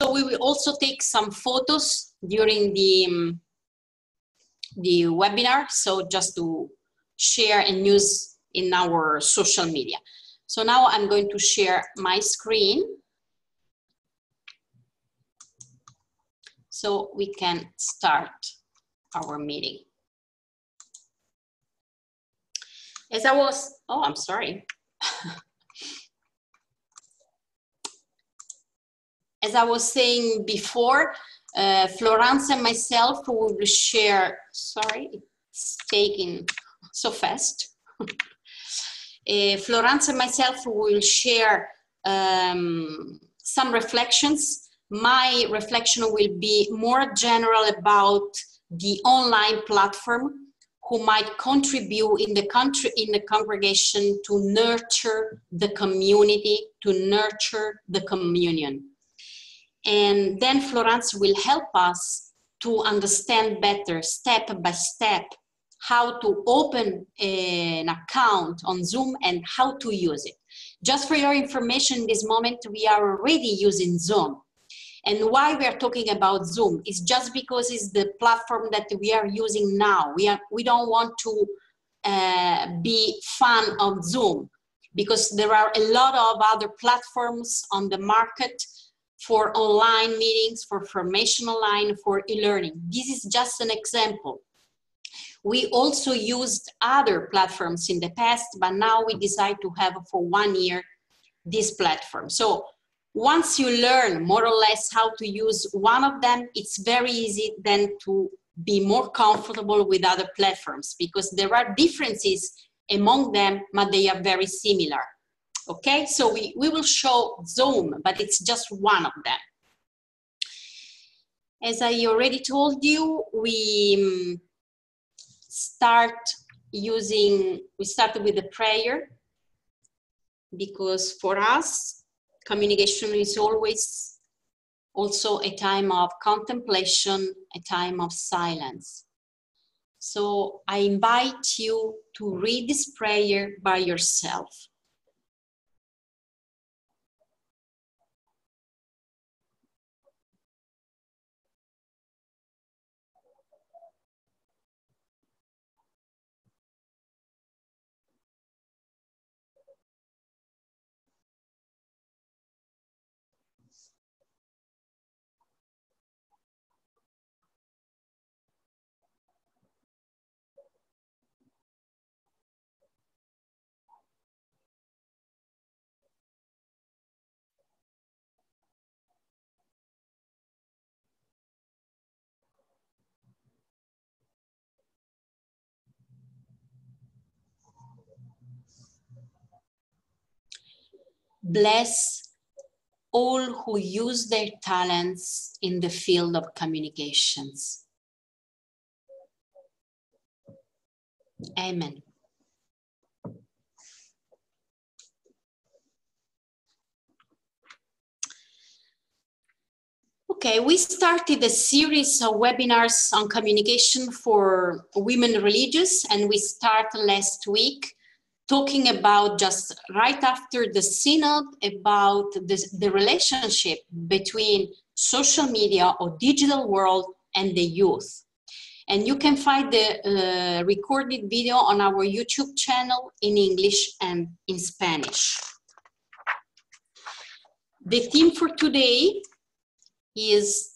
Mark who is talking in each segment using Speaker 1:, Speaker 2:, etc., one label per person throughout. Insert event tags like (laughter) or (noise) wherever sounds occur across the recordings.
Speaker 1: So we will also take some photos during the, um, the webinar. So just to share and use in our social media. So now I'm going to share my screen. So we can start our meeting. As I was, oh, I'm sorry. (laughs) As I was saying before, uh, Florence and myself will share, sorry, it's taking so fast. (laughs) uh, Florence and myself will share um, some reflections. My reflection will be more general about the online platform who might contribute in the country in the congregation to nurture the community to nurture the communion and then florence will help us to understand better step by step how to open an account on zoom and how to use it just for your information this moment we are already using zoom and why we are talking about Zoom is just because it's the platform that we are using now. We, are, we don't want to uh, be fan of Zoom because there are a lot of other platforms on the market for online meetings, for formation online, for e-learning. This is just an example. We also used other platforms in the past, but now we decide to have for one year this platform. So once you learn more or less how to use one of them, it's very easy then to be more comfortable with other platforms because there are differences among them, but they are very similar. Okay, so we, we will show Zoom, but it's just one of them. As I already told you, we um, start using, we started with a prayer because for us, communication is always also a time of contemplation, a time of silence. So I invite you to read this prayer by yourself. Bless all who use their talents in the field of communications. Amen. Okay, we started a series of webinars on communication for women religious, and we start last week talking about just right after the synod about this, the relationship between social media or digital world and the youth. And you can find the uh, recorded video on our YouTube channel in English and in Spanish. The theme for today is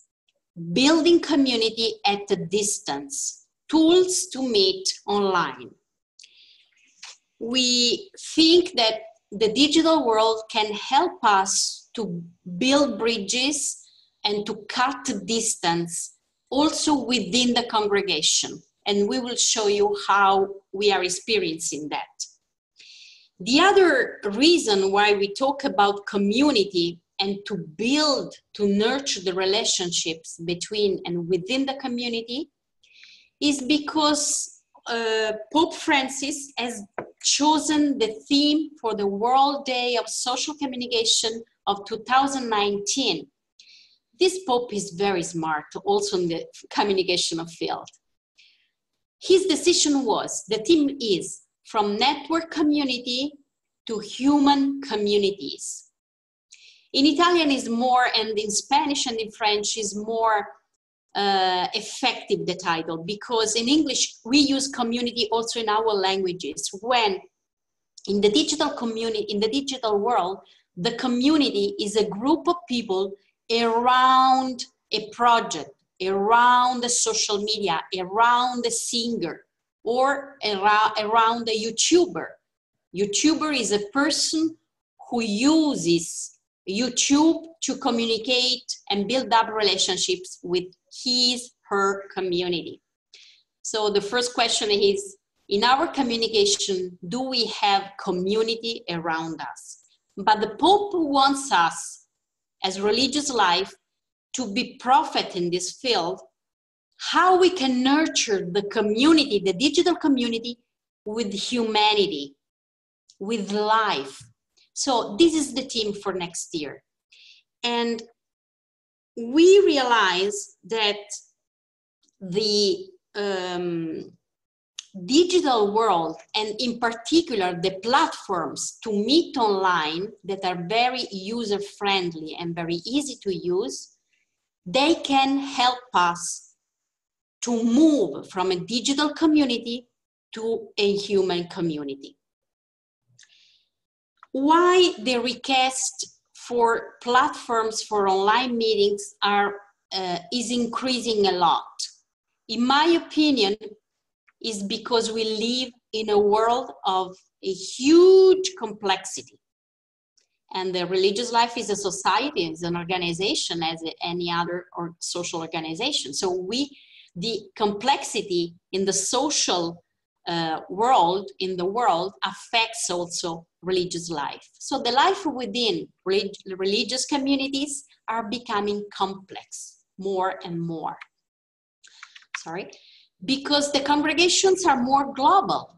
Speaker 1: building community at a distance, tools to meet online we think that the digital world can help us to build bridges and to cut distance also within the congregation. And we will show you how we are experiencing that. The other reason why we talk about community and to build, to nurture the relationships between and within the community is because uh, Pope Francis has chosen the theme for the World Day of Social Communication of 2019. This Pope is very smart, also in the communication field. His decision was, the theme is from network community to human communities. In Italian is more, and in Spanish and in French is more uh, effective, the title, because in English we use community also in our languages. When in the digital community, in the digital world, the community is a group of people around a project, around the social media, around the singer, or around, around a YouTuber. YouTuber is a person who uses YouTube to communicate and build up relationships with his, her community. So the first question is, in our communication, do we have community around us? But the Pope wants us as religious life to be prophet in this field, how we can nurture the community, the digital community, with humanity, with life. So this is the theme for next year. And we realize that the um, digital world and in particular the platforms to meet online that are very user friendly and very easy to use they can help us to move from a digital community to a human community. Why the request for platforms for online meetings are uh, is increasing a lot in my opinion is because we live in a world of a huge complexity. And the religious life is a society, is an organization as any other or social organization. So we, the complexity in the social uh, world, in the world, affects also religious life. So the life within relig religious communities are becoming complex more and more. Sorry because the congregations are more global,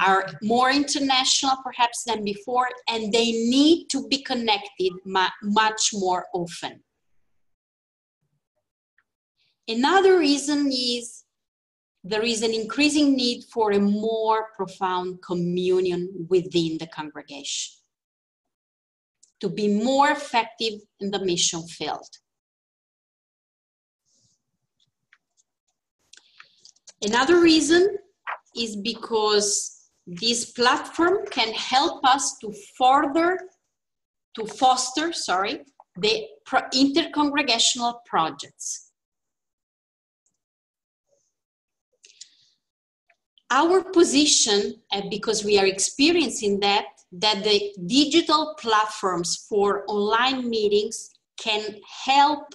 Speaker 1: are more international perhaps than before, and they need to be connected much more often. Another reason is there is an increasing need for a more profound communion within the congregation to be more effective in the mission field. Another reason is because this platform can help us to further, to foster, sorry, the intercongregational projects. Our position, uh, because we are experiencing that, that the digital platforms for online meetings can help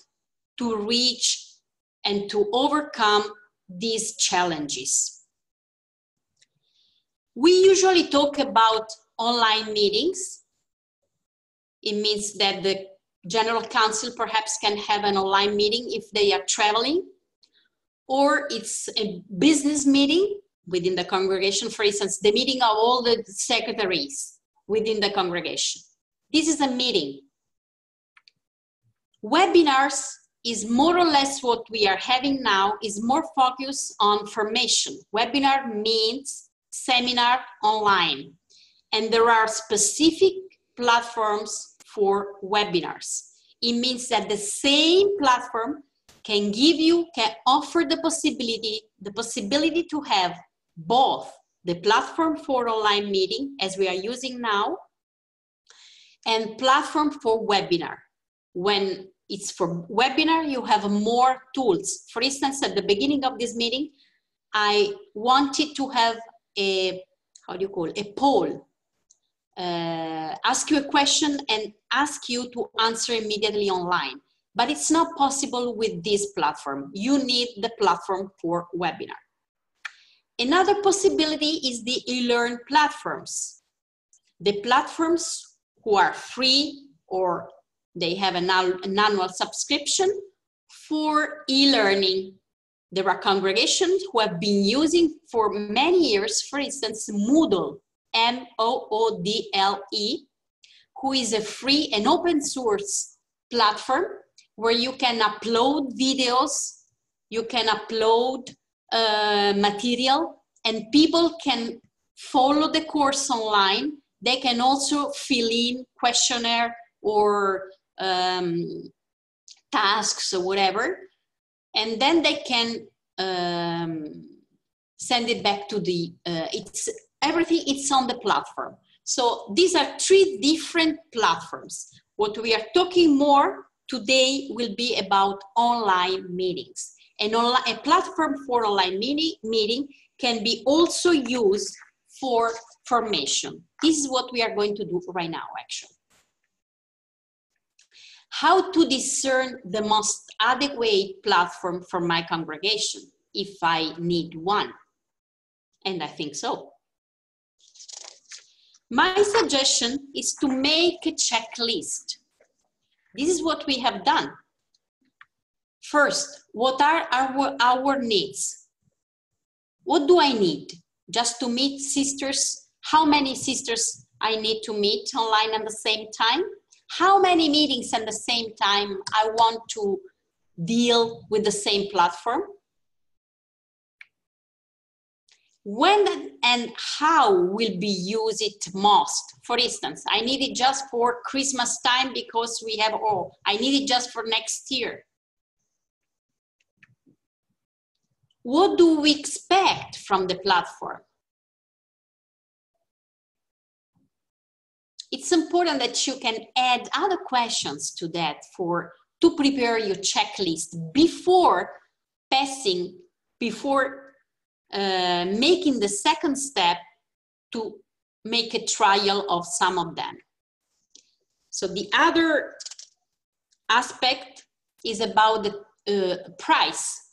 Speaker 1: to reach and to overcome these challenges. We usually talk about online meetings. It means that the general council perhaps can have an online meeting if they are traveling, or it's a business meeting within the congregation, for instance, the meeting of all the secretaries within the congregation. This is a meeting. Webinars is more or less what we are having now is more focused on formation. Webinar means seminar online. And there are specific platforms for webinars. It means that the same platform can give you, can offer the possibility, the possibility to have both the platform for online meeting as we are using now and platform for webinar. When it's for webinar, you have more tools. For instance, at the beginning of this meeting, I wanted to have a, how do you call it, a poll. Uh, ask you a question and ask you to answer immediately online. But it's not possible with this platform. You need the platform for webinar. Another possibility is the e-learn platforms. The platforms who are free or they have an, an annual subscription for e-learning. There are congregations who have been using for many years, for instance, Moodle, M-O-O-D-L-E, who is a free and open source platform where you can upload videos, you can upload uh, material, and people can follow the course online. They can also fill in questionnaire or um, tasks or whatever. And then they can um, send it back to the, uh, it's everything, it's on the platform. So these are three different platforms. What we are talking more today will be about online meetings. And online, a platform for online meeting, meeting can be also used for formation. This is what we are going to do right now, actually. How to discern the most adequate platform for my congregation if I need one. And I think so. My suggestion is to make a checklist. This is what we have done. First, what are our, our needs? What do I need? Just to meet sisters? How many sisters I need to meet online at the same time? How many meetings at the same time I want to deal with the same platform? when and how will be used it most for instance i need it just for christmas time because we have all i need it just for next year what do we expect from the platform it's important that you can add other questions to that for to prepare your checklist before passing before uh, making the second step to make a trial of some of them. So the other aspect is about the uh, price.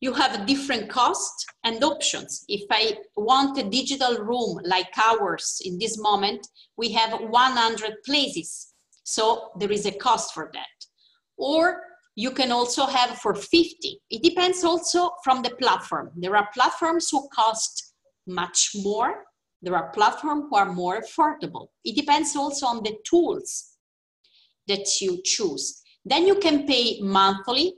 Speaker 1: You have different costs and options. If I want a digital room like ours in this moment, we have 100 places. So there is a cost for that. Or you can also have for 50. It depends also from the platform. There are platforms who cost much more. There are platforms who are more affordable. It depends also on the tools that you choose. Then you can pay monthly,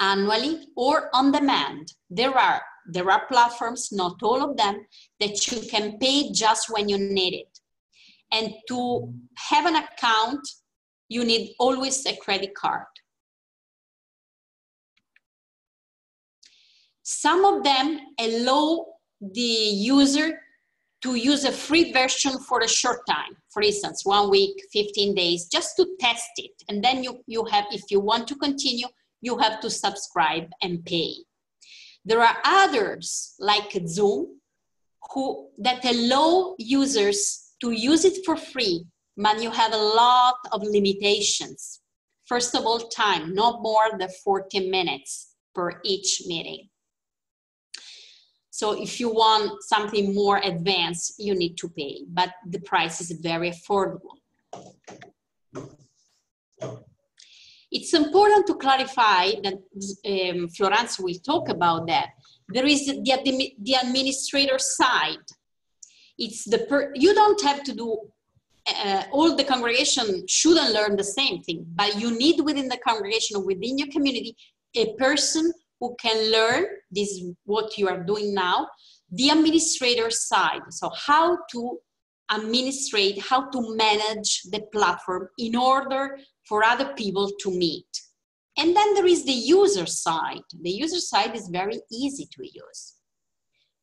Speaker 1: annually, or on demand. There are, there are platforms, not all of them, that you can pay just when you need it. And to have an account, you need always a credit card. Some of them allow the user to use a free version for a short time for instance one week 15 days just to test it and then you you have if you want to continue you have to subscribe and pay. There are others like zoom who that allow users to use it for free but you have a lot of limitations. First of all time no more than 40 minutes per each meeting. So if you want something more advanced, you need to pay, but the price is very affordable. It's important to clarify that um, Florence will talk about that. There is the, the administrator side. It's the per, you don't have to do uh, all the congregation shouldn't learn the same thing, but you need within the congregation within your community a person who can learn this is what you are doing now the administrator side so how to administrate how to manage the platform in order for other people to meet and then there is the user side the user side is very easy to use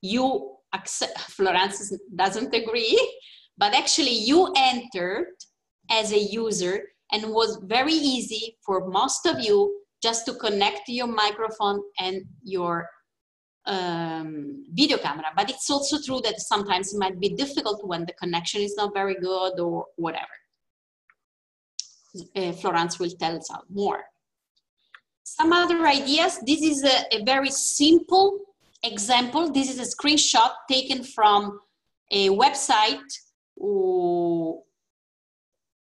Speaker 1: you accept (laughs) florence doesn't agree but actually you entered as a user and was very easy for most of you just to connect your microphone and your um, video camera. But it's also true that sometimes it might be difficult when the connection is not very good or whatever. Uh, Florence will tell us more. Some other ideas. This is a, a very simple example. This is a screenshot taken from a website who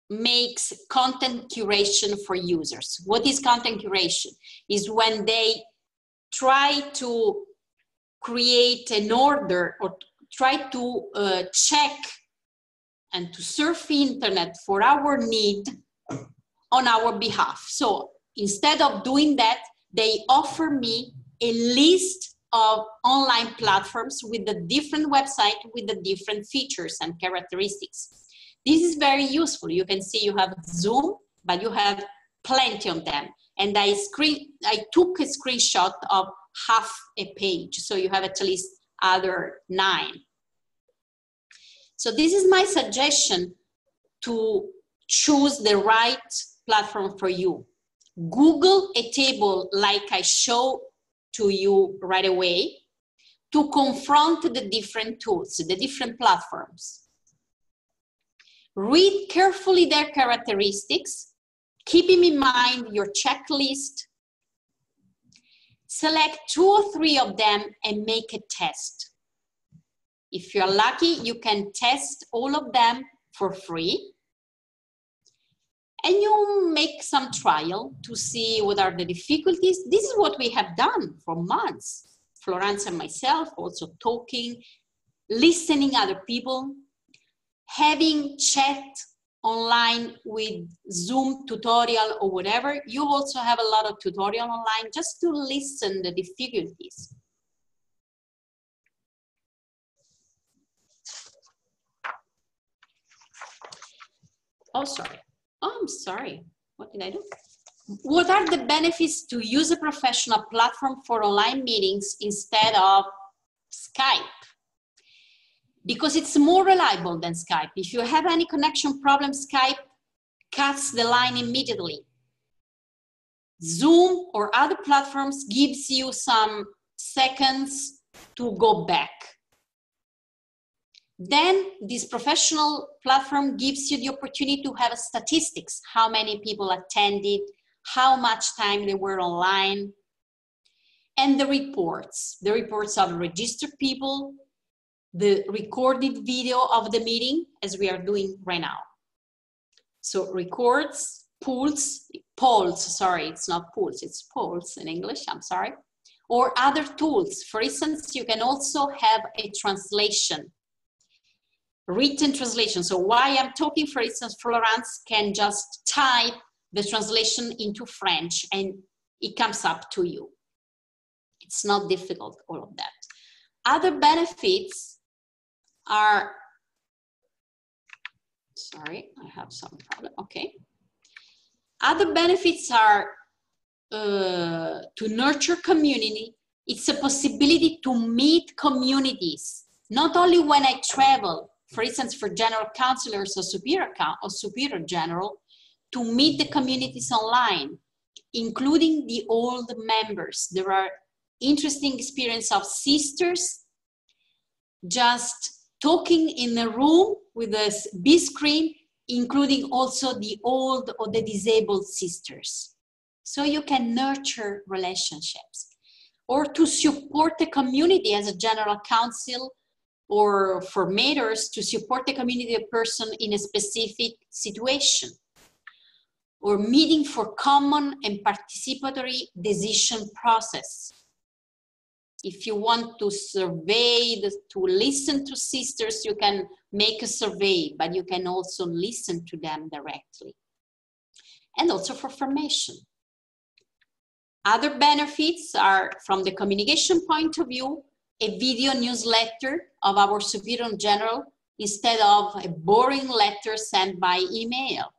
Speaker 1: makes content curation for users. What is content curation? Is when they try to create an order or try to uh, check and to surf the internet for our need on our behalf. So instead of doing that, they offer me a list of online platforms with the different website with the different features and characteristics. This is very useful. You can see you have Zoom, but you have plenty of them. And I screen, I took a screenshot of half a page, so you have at least other nine. So this is my suggestion to choose the right platform for you. Google a table like I show to you right away to confront the different tools, the different platforms. Read carefully their characteristics, keeping in mind your checklist. Select two or three of them and make a test. If you're lucky, you can test all of them for free. And you make some trial to see what are the difficulties. This is what we have done for months. Florence and myself also talking, listening other people, having chat online with Zoom tutorial or whatever. You also have a lot of tutorial online just to listen the difficulties. Oh, sorry. Oh, I'm sorry. What did I do? What are the benefits to use a professional platform for online meetings instead of Skype? Because it's more reliable than Skype. If you have any connection problem, Skype cuts the line immediately. Zoom or other platforms gives you some seconds to go back. Then this professional platform gives you the opportunity to have statistics, how many people attended, how much time they were online, and the reports, the reports of registered people, the recorded video of the meeting as we are doing right now. So records, polls polls, sorry, it's not polls it's polls in English, I'm sorry, or other tools. For instance, you can also have a translation written translation. So why I'm talking, for instance, Florence can just type the translation into French and it comes up to you. It's not difficult, all of that. Other benefits are, sorry, I have some problem, okay. Other benefits are uh, to nurture community. It's a possibility to meet communities, not only when I travel, for instance, for general counselors or superior, or superior general, to meet the communities online, including the old members. There are interesting experience of sisters just talking in a room with a big screen, including also the old or the disabled sisters. So you can nurture relationships or to support the community as a general council or for matters to support the community of person in a specific situation or meeting for common and participatory decision process. If you want to survey, to listen to sisters, you can make a survey, but you can also listen to them directly. And also for formation. Other benefits are from the communication point of view, a video newsletter of our Superior General instead of a boring letter sent by email.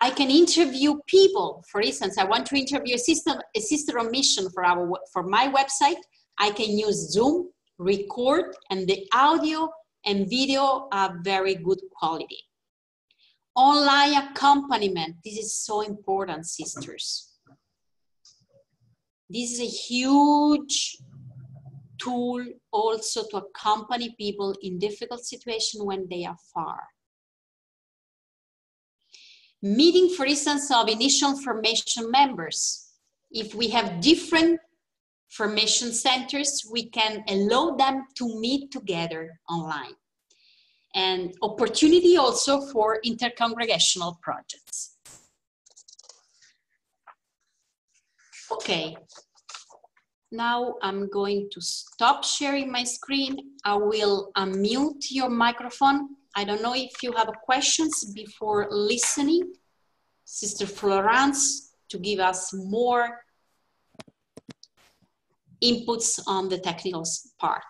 Speaker 1: I can interview people. For instance, I want to interview a sister, a sister on mission for, our, for my website. I can use Zoom, record, and the audio and video are very good quality. Online accompaniment, this is so important, sisters. This is a huge tool also to accompany people in difficult situations when they are far. Meeting, for instance, of initial formation members. If we have different formation centers, we can allow them to meet together online. And opportunity also for intercongregational projects. Okay, now I'm going to stop sharing my screen. I will unmute your microphone. I don't know if you have questions before listening. Sister Florence to give us more inputs on the technical part.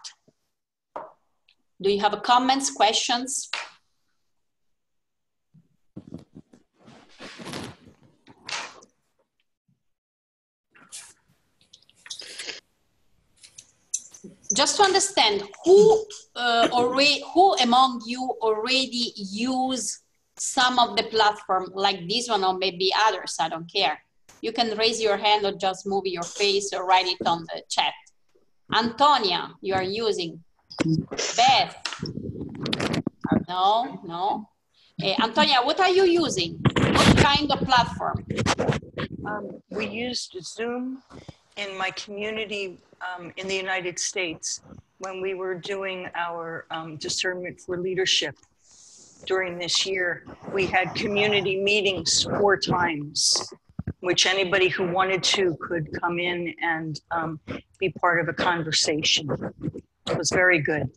Speaker 1: Do you have comments, questions? Just to understand who uh, already who among you already use some of the platform like this one or maybe others i don't care. You can raise your hand or just move your face or write it on the chat. Antonia you are using. Beth. No no. Uh, antonia what are you using? What kind of platform?
Speaker 2: Um, we used zoom in my community um, in the United States when we were doing our um, discernment for leadership during this year. We had community meetings four times, which anybody who wanted to could come in and um, be part of a conversation. It was very good.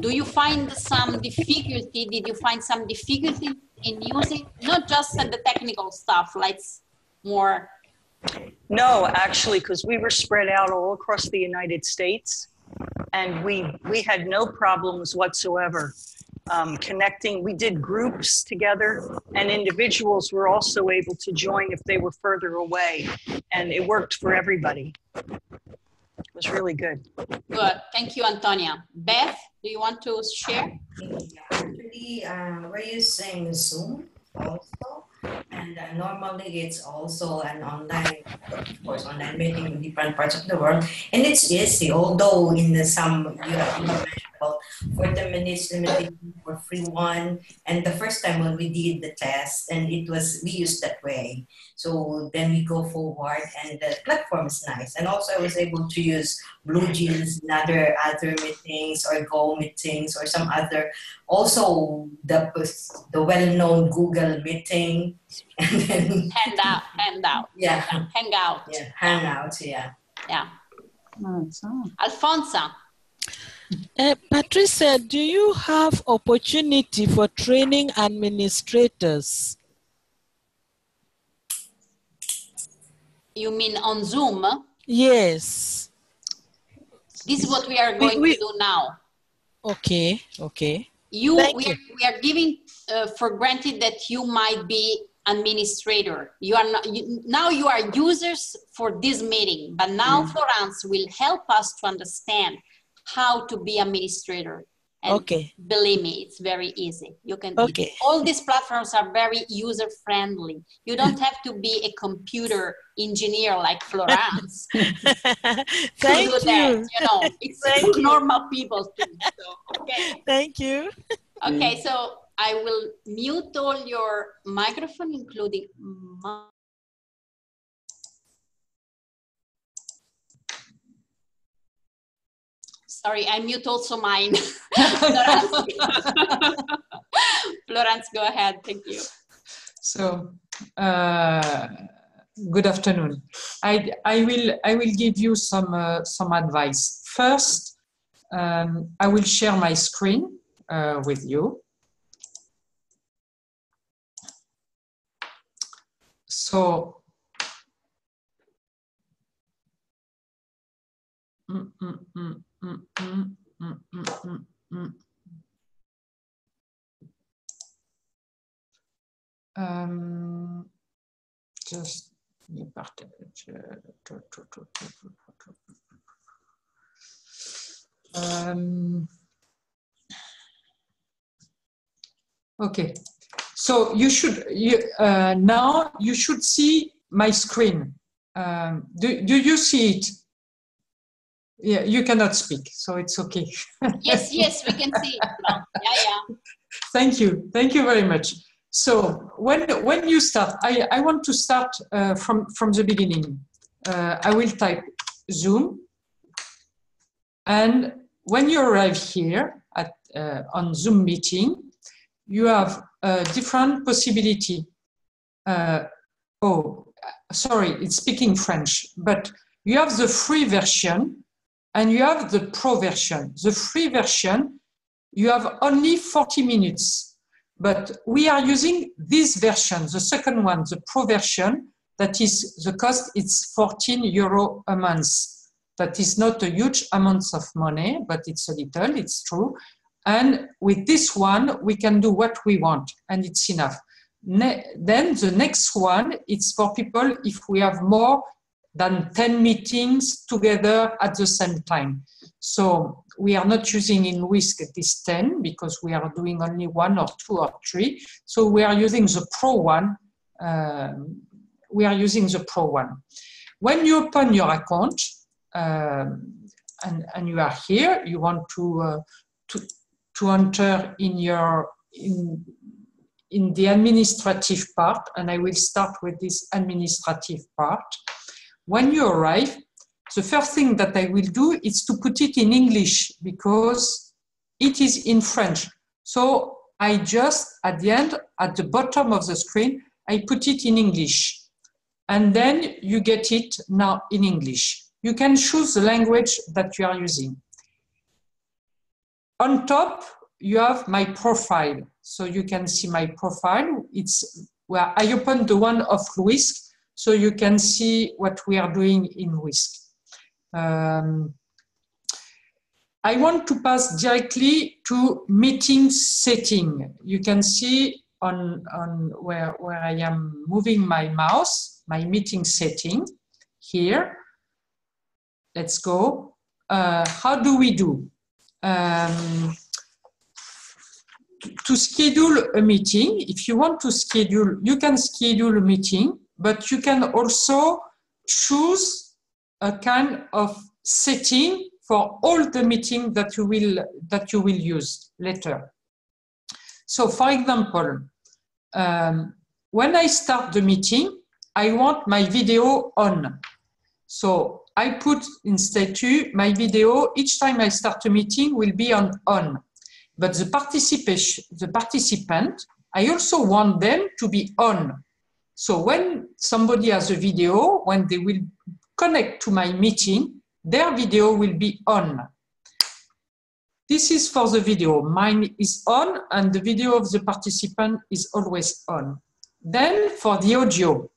Speaker 1: Do you find some difficulty? Did you find some difficulty in using not just the technical stuff, like more
Speaker 2: no, actually, because we were spread out all across the United States, and we we had no problems whatsoever um, connecting. We did groups together, and individuals were also able to join if they were further away, and it worked for everybody. It was really good.
Speaker 1: Good. Thank you, Antonia. Beth, do you want to share?
Speaker 3: Actually, uh, we're using Zoom also and uh, normally it's also an online, of course, online meeting in different parts of the world. And it's easy, although in the, some, you know, for 40 minutes for free one. And the first time when we did the test, and it was, we used that way. So then we go forward and the platform is nice. And also I was able to use BlueJeans in other, other meetings or Go meetings or some other, also the, the well-known Google meeting. (laughs)
Speaker 1: And out, handout, handout.
Speaker 3: Yeah.
Speaker 1: Hang out.
Speaker 3: Yeah, hang out, yeah.
Speaker 1: Yeah. Alfonso.
Speaker 4: Uh, Patricia, do you have opportunity for training administrators?
Speaker 1: You mean on Zoom?
Speaker 4: Yes.
Speaker 1: This is what we are going we, we, to do now.
Speaker 4: Okay, okay.
Speaker 1: You, we, you. Are, we are giving uh, for granted that you might be administrator. You are not, you, now you are users for this meeting, but now mm. Florence will help us to understand how to be administrator. And
Speaker 4: okay.
Speaker 1: believe me, it's very easy. You can.
Speaker 4: Okay.
Speaker 1: All these platforms are very user friendly. You don't have to be a computer engineer like Florence. (laughs)
Speaker 4: Thank you. That.
Speaker 1: You know, it's Thank normal you. people too. So, okay.
Speaker 4: Thank you.
Speaker 1: Okay, so I will mute all your microphone, including my Sorry, I mute also mine. (laughs) Florence. go ahead. Thank you.
Speaker 5: So, uh, good afternoon. I, I, will, I will give you some, uh, some advice. First, um, I will share my screen uh, with you. So, mm, mm, mm. Mm, mm, mm, um, just you partage. Um, okay, so you should you, uh, now you should see my screen. Um, do, do you see it? yeah you cannot speak so it's okay. (laughs)
Speaker 1: Yes yes we can see yeah yeah.
Speaker 5: Thank you. Thank you very much. So when when you start i i want to start uh, from from the beginning. Uh, i will type zoom. And when you arrive here at uh, on zoom meeting you have different possibility uh, oh sorry it's speaking french but you have the free version and you have the pro version. The free version, you have only 40 minutes, but we are using this version, the second one, the pro version, that is the cost, it's 14 euro a month. That is not a huge amount of money, but it's a little, it's true. And with this one, we can do what we want, and it's enough. Ne then the next one, it's for people if we have more than 10 meetings together at the same time. So we are not using in UISG this 10 because we are doing only one or two or three. So we are using the Pro one. Um, we are using the Pro one. When you open your account um, and, and you are here, you want to, uh, to, to enter in your in, in the administrative part, and I will start with this administrative part. When you arrive, the first thing that I will do is to put it in English because it is in French. So I just, at the end, at the bottom of the screen, I put it in English. And then you get it now in English. You can choose the language that you are using. On top, you have my profile. So you can see my profile. It's where I opened the one of UISG, so you can see what we are doing in UISG. Um, I want to pass directly to meeting setting. You can see on, on where, where I am moving my mouse, my meeting setting here. Let's go. Uh, how do we do? Um, to schedule a meeting, if you want to schedule, you can schedule a meeting, but you can also choose a kind of setting for all the meeting that you will that you will use later. So, for example, um, when I start the meeting, I want my video on. So I put in statue my video each time I start a meeting will be on on. But the participation, the participant, I also want them to be on. So when somebody has a video, when they will connect to my meeting, their video will be on. This is for the video. Mine is on and the video of the participant is always on. Then for the audio.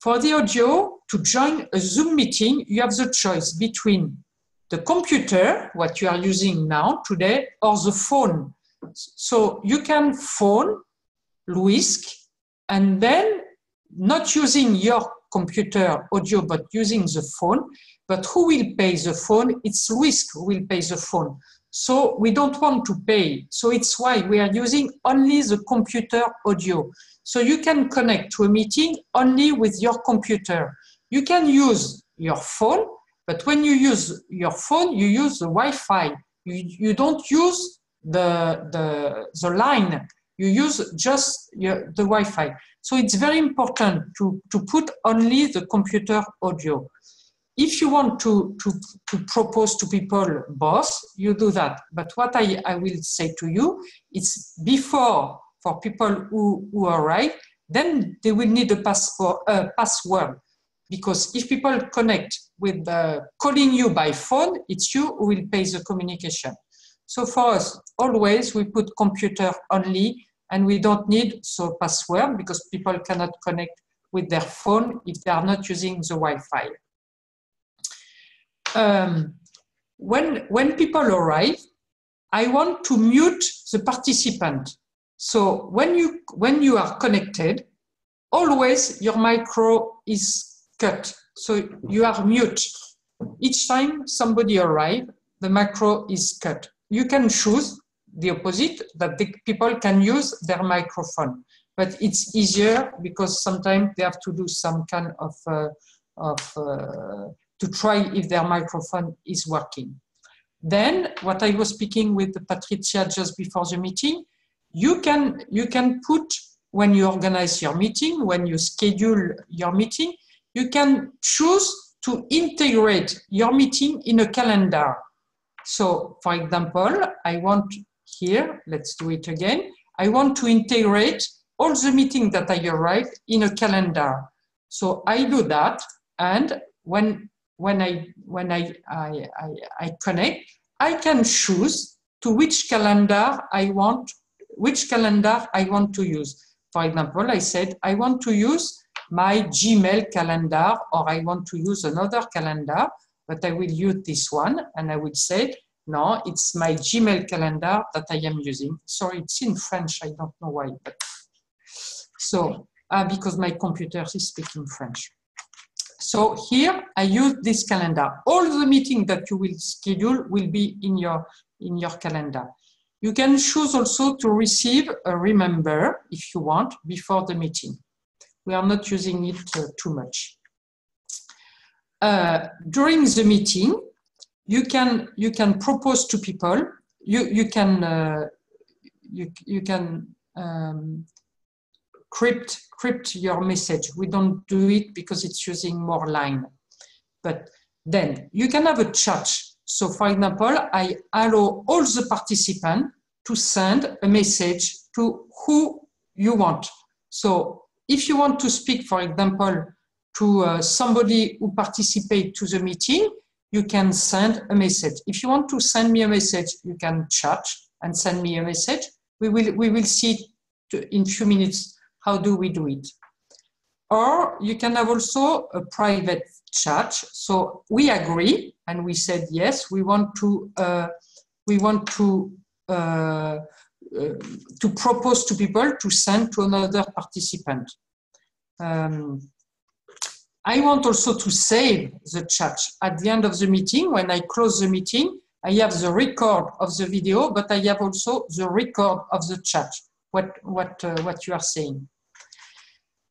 Speaker 5: For the audio, to join a Zoom meeting, you have the choice between the computer, what you are using now today, or the phone. So you can phone UISG and then not using your computer audio, but using the phone. But who will pay the phone? It's UISG who will pay the phone. So we don't want to pay. So it's why we are using only the computer audio. So you can connect to a meeting only with your computer. You can use your phone but when you use your phone, you use the Wi-Fi. You, you don't use the, the, the line. You use just your, the Wi-Fi. So it's very important to, to put only the computer audio. If you want to, to, to propose to people both, you do that. But what I, I will say to you is before, for people who, who arrive, then they will need a passport, uh, password because if people connect with calling you by phone, it's you who will pay the communication. So for us, always we put computer only and we don't need so password because people cannot connect with their phone if they are not using the Wi-Fi. Um, when, when people arrive, I want to mute the participant. So when you, when you are connected, always your micro is cut. So you are mute. Each time somebody arrives, the macro is cut. You can choose the opposite, that the people can use their microphone. But it's easier because sometimes they have to do some kind of, uh, of uh, to try if their microphone is working. Then, what I was speaking with Patricia just before the meeting, you can, you can put, when you organize your meeting, when you schedule your meeting, you can choose to integrate your meeting in a calendar. So for example, I want here, let's do it again. I want to integrate all the meetings that I arrive in a calendar. So I do that. And when, when, I, when I, I, I, I connect, I can choose to which calendar I want, which calendar I want to use. For example, I said, I want to use my Gmail calendar or I want to use another calendar, but I will use this one and I will say, no, it's my Gmail calendar that I am using. Sorry, it's in French, I don't know why. But... So, uh, because my computer is speaking French. So here I use this calendar. All the meetings that you will schedule will be in your, in your calendar. You can choose also to receive a remember if you want before the meeting. We are not using it uh, too much. Uh, during the meeting, you can you can propose to people. You you can uh, you you can um, crypt crypt your message. We don't do it because it's using more line. But then you can have a chat. So for example, I allow all the participants to send a message to who you want. So if you want to speak, for example, to uh, somebody who participate to the meeting, you can send a message. If you want to send me a message, you can chat and send me a message. We will, we will see in few minutes how do we do it. Or you can have also a private chat. So we agree and we said, yes, we want to, uh, we want to, uh, to propose to people to send to another participant. Um, I want also to save the chat at the end of the meeting. When I close the meeting, I have the record of the video, but I have also the record of the chat, what, what, uh, what you are saying.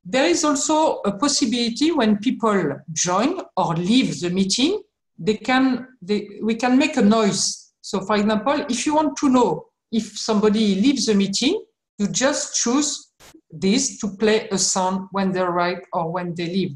Speaker 5: There is also a possibility when people join or leave the meeting, they can, they, we can make a noise. So for example, if you want to know if somebody leaves the meeting, you just choose this to play a sound when they arrive or when they leave.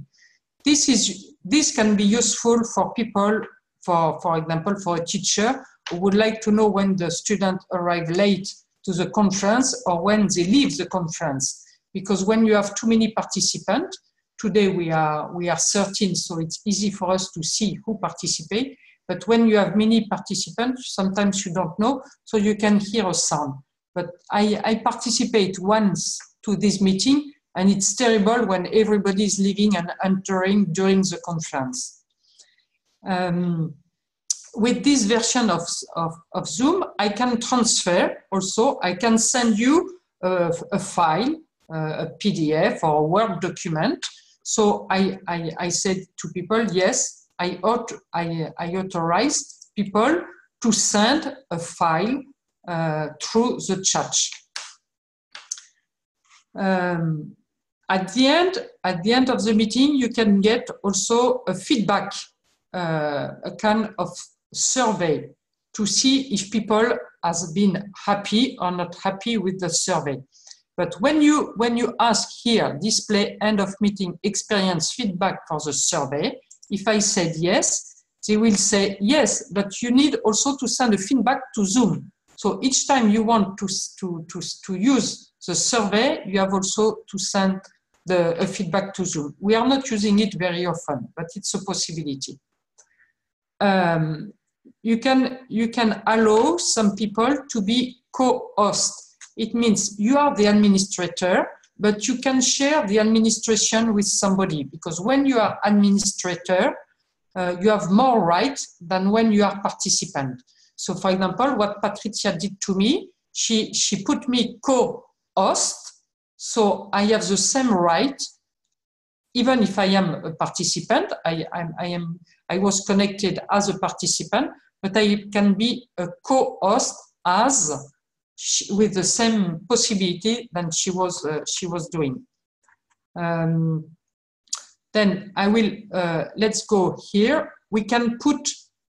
Speaker 5: This, is, this can be useful for people, for, for example, for a teacher who would like to know when the student arrive late to the conference or when they leave the conference. Because when you have too many participants, today we are, we are 13, so it's easy for us to see who participate. But when you have many participants, sometimes you don't know, so you can hear a sound. But I, I participate once to this meeting, and it's terrible when everybody is leaving and entering during the conference. Um, with this version of, of, of, Zoom, I can transfer also, I can send you a, a file, a PDF or a Word document. So I, I, I said to people, yes, I, ought, I, I authorize people to send a file uh, through the chat. Um, at the end, at the end of the meeting, you can get also a feedback, uh, a kind of survey to see if people has been happy or not happy with the survey. But when you, when you ask here, display end of meeting experience feedback for the survey, if I said yes, they will say yes, but you need also to send a feedback to Zoom. So each time you want to, to, to, to use the survey, you have also to send the a feedback to Zoom. We are not using it very often, but it's a possibility. Um, you, can, you can allow some people to be co-host. It means you are the administrator, but you can share the administration with somebody because when you are administrator, uh, you have more rights than when you are participant. So for example, what Patricia did to me, she, she put me co-host, so I have the same right, even if I am a participant, I, I, I, am, I was connected as a participant, but I can be a co-host as she, with the same possibility than she was, uh, she was doing. Um, then I will, uh, let's go here. We can put,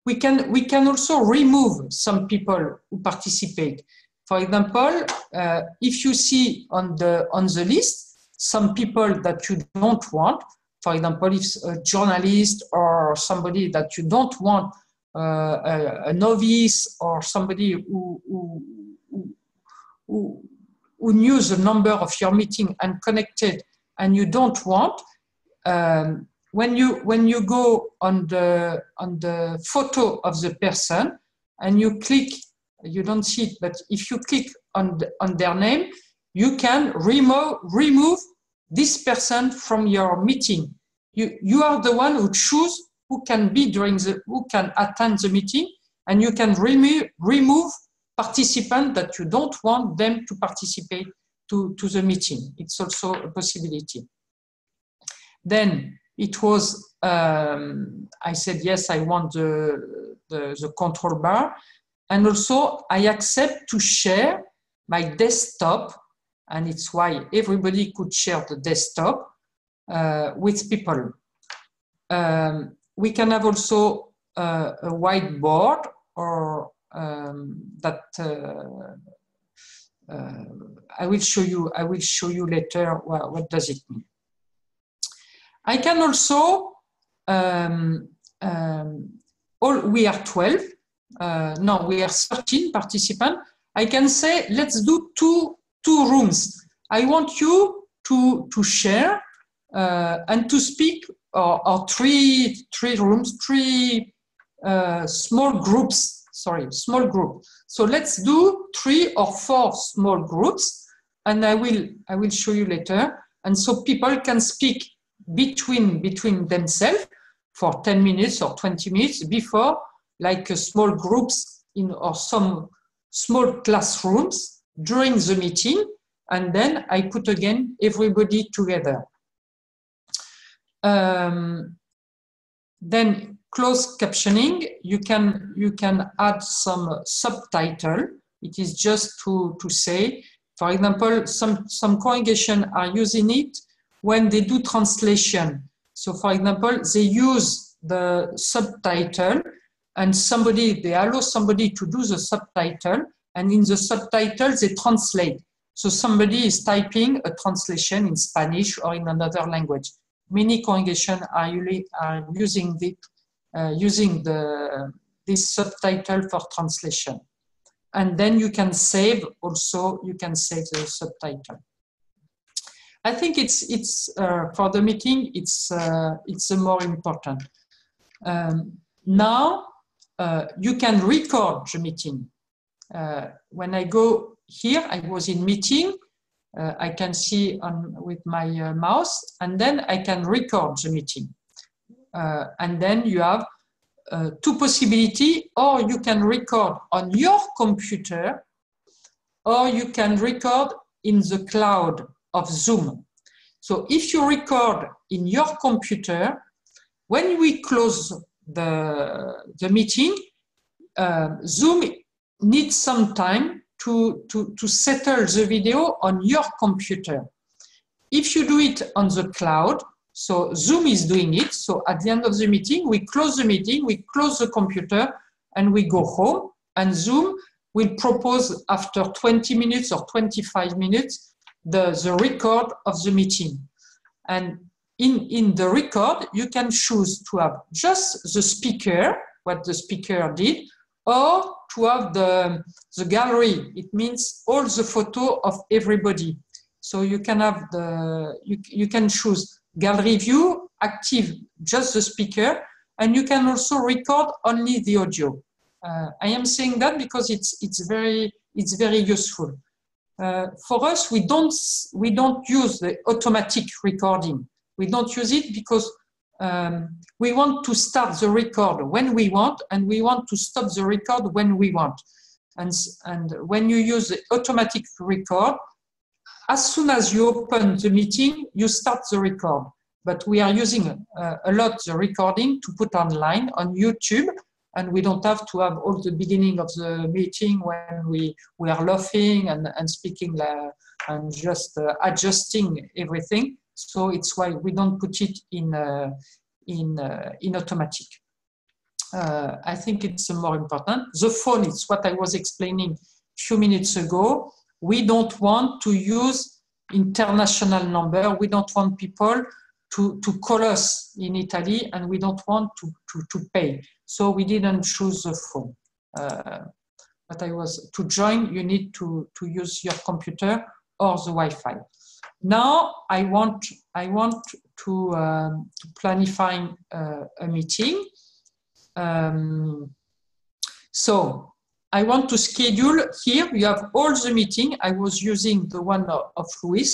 Speaker 5: we can, we can also remove some people who participate. For example, uh, if you see on the, on the list some people that you don't want, for example, if a journalist or somebody that you don't want, uh, a, a, novice or somebody who, who who, who knew the number of your meeting and connected and you don't want, um, when you when you go on the on the photo of the person and you click, you don't see it, but if you click on the, on their name, you can remove remove this person from your meeting. You you are the one who choose who can be during the who can attend the meeting, and you can remove remove participants that you don't want them to participate to, to the meeting. It's also a possibility. Then it was, um, I said, yes, I want the, the, the control bar. And also I accept to share my desktop, and it's why everybody could share the desktop uh, with people. Um, we can have also uh, a whiteboard or um, that uh, uh, I will show you. I will show you later what, what does it mean. I can also um, um, all we are 12. Uh, no, we are 13 participants. I can say let's do two two rooms. I want you to to share uh, and to speak or, or three three rooms, three uh, small groups. Sorry, small group. So let's do three or four small groups, and I will I will show you later. And so people can speak between between themselves for 10 minutes or 20 minutes before, like small groups in or some small classrooms during the meeting, and then I put again everybody together. Um, then closed captioning, you can, you can add some subtitle. It is just to, to say, for example, some, some congregation are using it when they do translation. So for example, they use the subtitle and somebody, they allow somebody to do the subtitle and in the subtitle they translate. So somebody is typing a translation in Spanish or in another language many congregations are, are using, uh, using the, this subtitle for translation. And then you can save also, you can save the subtitle. I think it's, it's uh, for the meeting, it's, uh, it's more important. Um, now, uh, you can record the meeting. Uh, when I go here, I was in meeting, uh, I can see on with my uh, mouse, and then I can record the meeting. Uh, and then you have two possibility, or you can record on your computer, or you can record in the cloud of Zoom. So if you record in your computer, when we close the, the meeting, uh, Zoom needs some time to, to, to settle the video on your computer. If you do it on the cloud, so Zoom is doing it, so at the end of the meeting, we close the meeting, we close the computer, and we go home, and Zoom will propose after 20 minutes or 25 minutes the, the record of the meeting. And in, in the record, you can choose to have just the speaker, what the speaker did, or to have the, the gallery. It means all the photo of everybody. So you can have the, you, you can choose gallery view, active, just the speaker, and you can also record only the audio. Uh, I am saying that because it's, it's, very, it's very useful. Uh, for us, we don't, we don't use the automatic recording. We don't use it because um, we want to start the record when we want and we want to stop the record when we want. And, and when you use the automatic record, as soon as you open the meeting, you start the record. But we are using uh, a lot the recording to put online on YouTube and we don't have to have all the beginning of the meeting when we, we are laughing and, and speaking and just uh, adjusting everything. So it's why we don't put it in, uh, in, uh, in automatic. Uh, I think it's more important. The phone is what I was explaining a few minutes ago. We don't want to use international number. We don't want people to, to call us in Italy and we don't want to, to, to pay. So we didn't choose the phone. Uh, but I was to join, you need to, to use your computer or the Wi-Fi. Now I want, I want to, um, to planify uh, a meeting. Um, so I want to schedule here, you have all the meeting. I was using the one of, Luis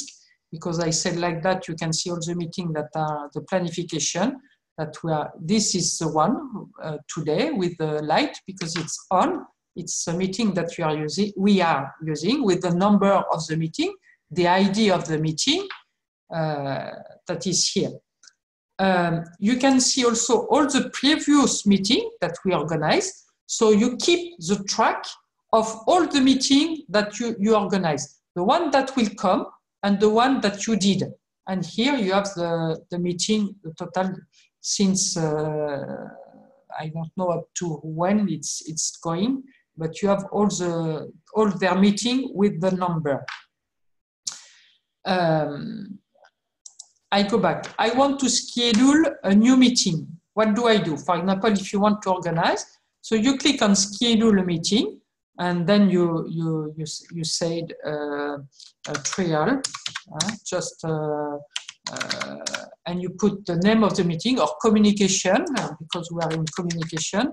Speaker 5: because I said like that, you can see all the meeting that are the planification that we are, this is the one uh, today with the light because it's on. It's a meeting that we are using, we are using with the number of the meeting the ID of the meeting uh, that is here. um, you can see also all the previous meeting that we organized. So you keep the track of all the meeting that you, you organize, the one that will come and the one that you did. And here you have the, the meeting, the total since, uh, I don't know up to when it's, it's going, but you have all the, all their meeting with the number. Um, I go back. I want to schedule a new meeting. What do I do? For example, if you want to organize, so you click on schedule a meeting, and then you you you you said uh, a trial, uh, just uh, uh, and you put the name of the meeting or communication uh, because we are in communication.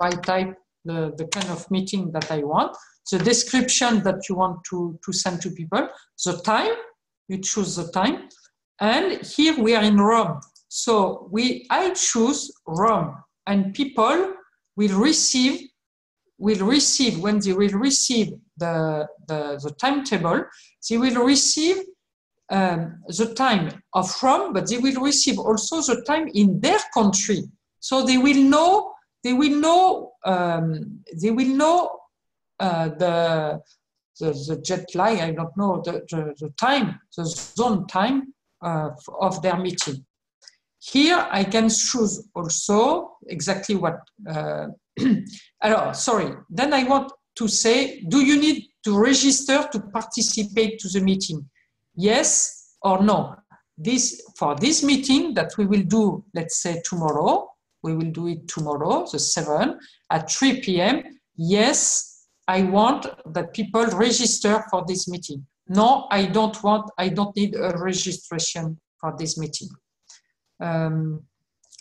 Speaker 5: I type the, the kind of meeting that I want, the description that you want to, to send to people, the time, you choose the time, and here we are in Rome. So we I choose Rome, and people will receive will receive when they will receive the, the, the timetable, they will receive um, the time of Rome, but they will receive also the time in their country. So they will know they will know um, they will know uh, the, the, the jet lag. I don't know the, the, the time, the zone time uh, of their meeting. Here I can choose also exactly what. Uh, (clears throat) alors, sorry. Then I want to say, do you need to register to participate to the meeting? Yes or no? This for this meeting that we will do, let's say tomorrow. We will do it tomorrow, the 7 at 3 p.m. Yes, I want that people register for this meeting. No, I don't want, I don't need a registration for this meeting. Um,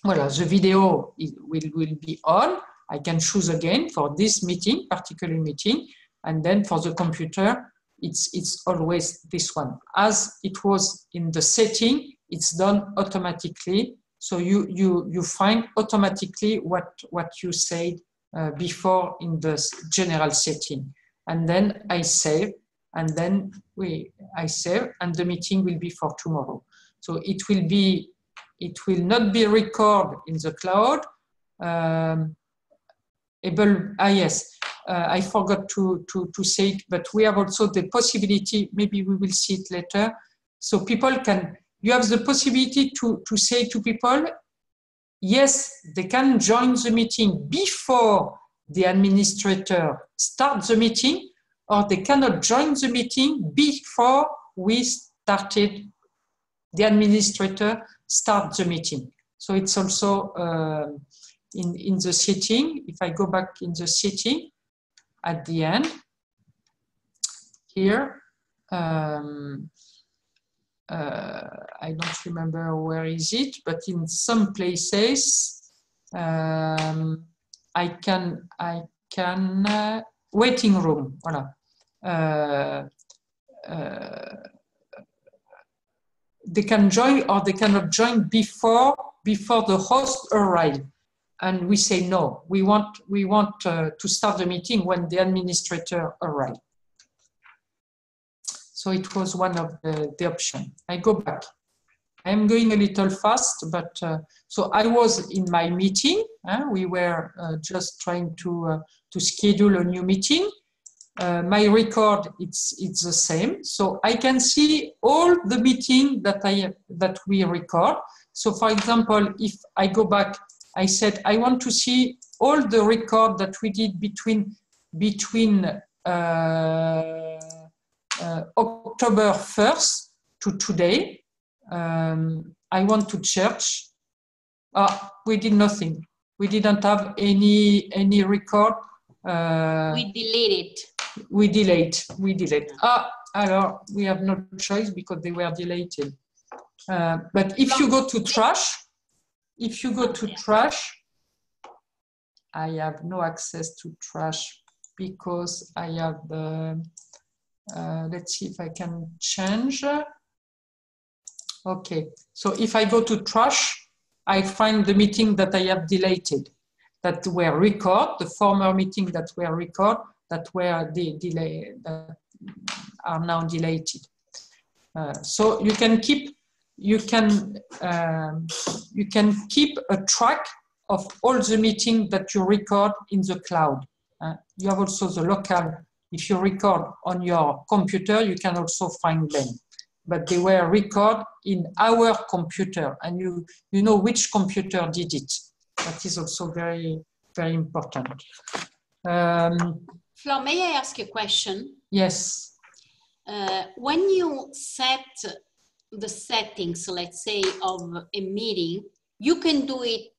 Speaker 5: voilà, the video will, will be on. I can choose again for this meeting, particular meeting, and then for the computer, it's, it's always this one. As it was in the setting, it's done automatically. So you, you, you find automatically what, what you said uh, before in the general setting. And then I save, and then we, I save, and the meeting will be for tomorrow. So it will be it will not be recorded in the cloud. Um, able, ah yes, uh, I forgot to, to, to say it, but we have also the possibility, maybe we will see it later. So people can, you have the possibility to, to say to people, yes, they can join the meeting before the administrator starts the meeting, or they cannot join the meeting before we started the administrator start the meeting. So it's also uh, in, in the setting. If I go back in the setting at the end, here, um, uh, I don't remember where is it, but in some places, um, I can, I can, uh, waiting room, voilà. They can join or they cannot join before before the host arrive. And we say no. We want we want uh, to start the meeting when the administrator arrive. So it was one of the, the option. I go back. I'm going a little fast but uh, so i was in my meeting we were uh, just trying to uh, to schedule a new meeting uh, my record it's it's the same. So i can see all the meeting that i that we record. So for example if i go back i said i want to see all the record that we did between between uh, uh, october 1st to today. Um, i want to church ah, we did nothing. We didn't have any any record
Speaker 1: uh, we deleted
Speaker 5: we delete, we delete. Ah, alors, we have no choice because they were deleted. Uh, but if you go to trash, if you go to trash, I have no access to trash because I have the, uh, let's see if I can change. Okay, so if I go to trash, I find the meeting that I have deleted, that were record, the former meeting that were record, that were de delay that are now deleted. Uh, so you can keep you can um, you can keep a track of all the meetings that you record in the cloud. Uh, you have also the local. If you record on your computer, you can also find them. But they were recorded in our computer, and you you know which computer did it. That is also very very important. Um,
Speaker 1: Flo, may I ask you a question?
Speaker 5: yes.
Speaker 1: Uh, when you set the settings, let's say, of a meeting, you can do it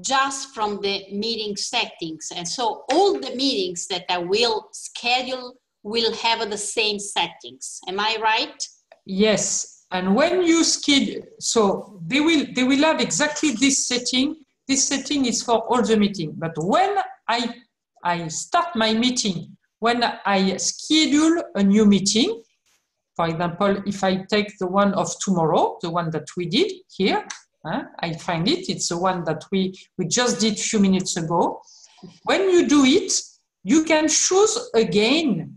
Speaker 1: just from the meeting settings. And so all the meetings that I will schedule will have the same settings. Am I right?
Speaker 5: Yes, and when you schedule, so they will they will have exactly this setting. This setting is for all the meeting. But when I I start my meeting, when I schedule a new meeting, for example, if I take the one of tomorrow, the one that we did here, uh, I find it. It's the one that we we just did a few minutes ago. When you do it, you can choose again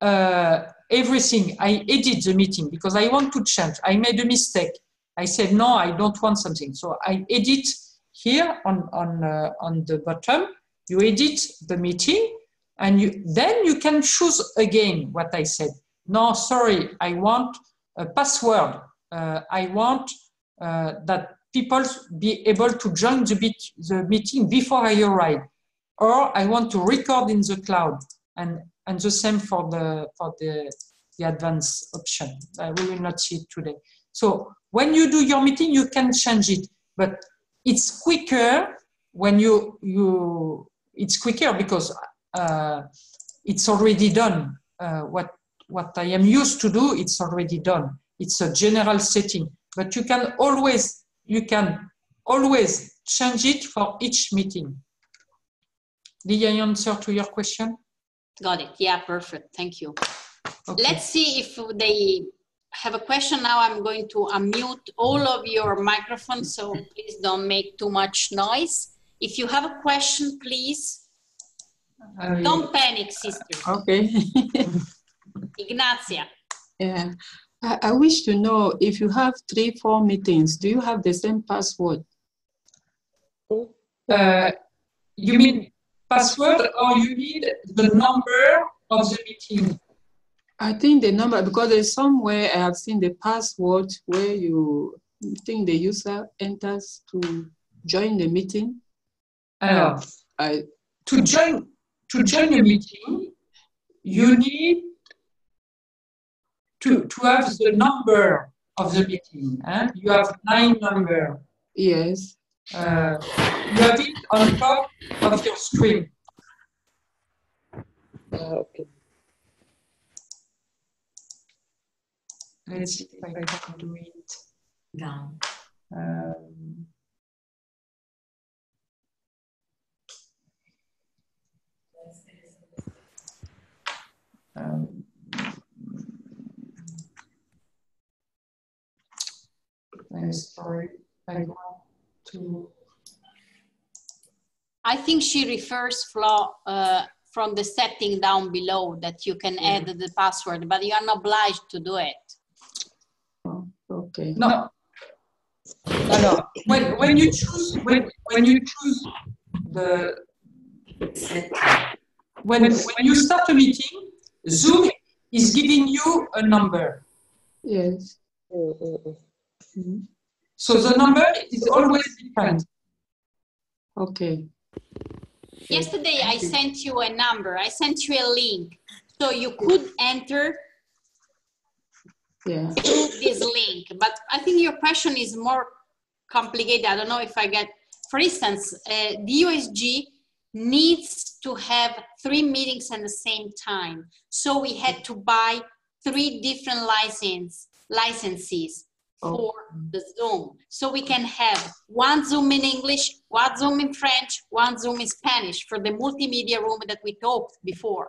Speaker 5: uh, everything. I edit the meeting because I want to change. I made a mistake. I said, no, I don't want something. So I edit here on, on, uh, on the bottom. You edit the meeting and you, then you can choose again what I said. No, sorry, I want a password. Uh, I want uh, that people be able to join the, the meeting before I arrive. Or I want to record in the cloud. And and the same for the for the, the advanced option. Uh, we will not see it today. So when you do your meeting, you can change it, but it's quicker when you you it's quicker because uh, it's already done. Uh, what what I am used to do, it's already done. It's a general setting, but you can always you can always change it for each meeting. Did I answer to your question?
Speaker 1: Got it. Yeah, perfect. Thank you.
Speaker 5: Okay.
Speaker 1: Let's see if they have a question now. I'm going to unmute all of your microphones, so please don't make too much noise. If you have a question, please
Speaker 5: Uh,
Speaker 1: don't panic, sister.
Speaker 6: Okay. (laughs)
Speaker 1: Ignacia.
Speaker 6: yeah. I, I wish to know if you have three, four meetings, do you have the same password?
Speaker 5: Uh, you mean password or you need the number of the meeting?
Speaker 6: I think the number, because there's somewhere I have seen the password where you think the user enters to join the meeting.
Speaker 5: Alors,
Speaker 6: I,
Speaker 5: to join to join a meeting, you need to, to have the number of the meeting. eh? You have nine number.
Speaker 6: yes.
Speaker 5: Uh, you have it on top of your screen.
Speaker 6: okay.
Speaker 5: Let's see if I can do it.
Speaker 3: Down.
Speaker 5: Um, um, I'm I want to.
Speaker 1: I think she refers Flo, uh, from the setting down below that you can add the password, but you are not obliged to do it.
Speaker 6: Oh, okay.
Speaker 5: No. Alors, when, when you choose when, when you choose the when, when you start a meeting, Zoom is giving you a number.
Speaker 6: Yes. Mhm.
Speaker 5: So the number is always different.
Speaker 6: Okay.
Speaker 1: Yesterday, I sent you a number. I sent you a link. So you could enter
Speaker 6: Yeah.
Speaker 1: through this link. But I think your question is more complicated. I don't know if I get, for instance, uh, the UISG needs to have three meetings at the same time. So we had to buy three different license licenses oh. for the Zoom. So we can have one Zoom in English, one Zoom in French, one Zoom in Spanish for the multimedia room that we talked before.